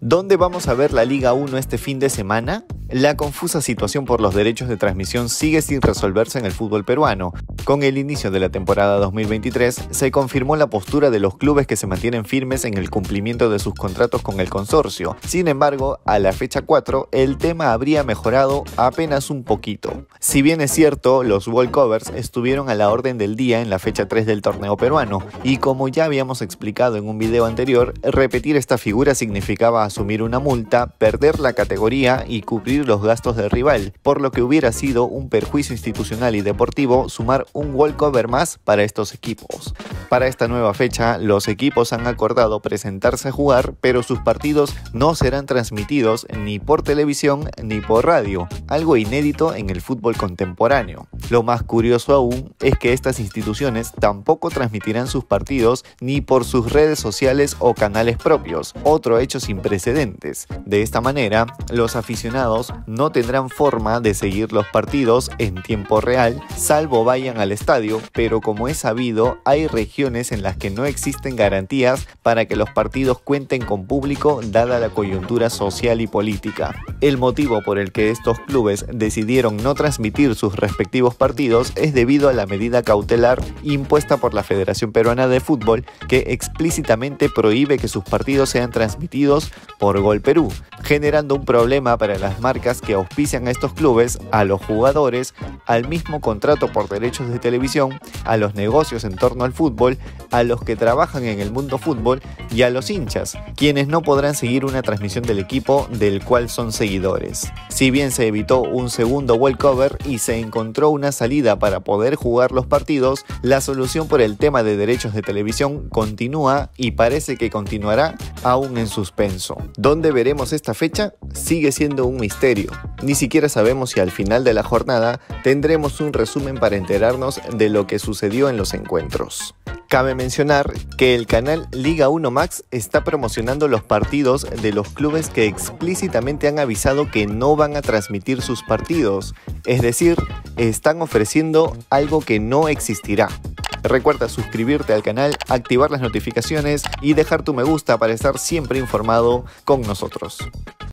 ¿Dónde vamos a ver la Liga 1 este fin de semana? La confusa situación por los derechos de transmisión sigue sin resolverse en el fútbol peruano. Con el inicio de la temporada 2023 se confirmó la postura de los clubes que se mantienen firmes en el cumplimiento de sus contratos con el consorcio. Sin embargo, a la fecha 4 el tema habría mejorado apenas un poquito. Si bien es cierto, los wallcovers estuvieron a la orden del día en la fecha 3 del torneo peruano y como ya habíamos explicado en un video anterior, repetir esta figura significaba asumir una multa, perder la categoría y cubrir los gastos del rival, por lo que hubiera sido un perjuicio institucional y deportivo sumar un walkover más para estos equipos. Para esta nueva fecha, los equipos han acordado presentarse a jugar, pero sus partidos no serán transmitidos ni por televisión ni por radio, algo inédito en el fútbol contemporáneo. Lo más curioso aún es que estas instituciones tampoco transmitirán sus partidos ni por sus redes sociales o canales propios, otro hecho sin precedentes. De esta manera, los aficionados no tendrán forma de seguir los partidos en tiempo real, salvo vayan al estadio, pero como es sabido, hay regiones en las que no existen garantías para que los partidos cuenten con público dada la coyuntura social y política. El motivo por el que estos clubes decidieron no transmitir sus respectivos partidos es debido a la medida cautelar impuesta por la Federación Peruana de Fútbol que explícitamente prohíbe que sus partidos sean transmitidos por Gol Perú, generando un problema para las marcas que auspician a estos clubes, a los jugadores, al mismo contrato por derechos de televisión, a los negocios en torno al fútbol, a los que trabajan en el mundo fútbol y a los hinchas, quienes no podrán seguir una transmisión del equipo del cual son seguidores. Si bien se evitó un segundo World Cover y se encontró una salida para poder jugar los partidos, la solución por el tema de derechos de televisión continúa y parece que continuará aún en suspenso. ¿Dónde veremos esta fecha? Sigue siendo un misterio. Ni siquiera sabemos si al final de la jornada tendremos un resumen para enterarnos de lo que sucedió en los encuentros. Cabe mencionar que el canal Liga 1 Max está promocionando los partidos de los clubes que explícitamente han avisado que no van a transmitir sus partidos, es decir, están ofreciendo algo que no existirá. Recuerda suscribirte al canal, activar las notificaciones y dejar tu me gusta para estar siempre informado con nosotros.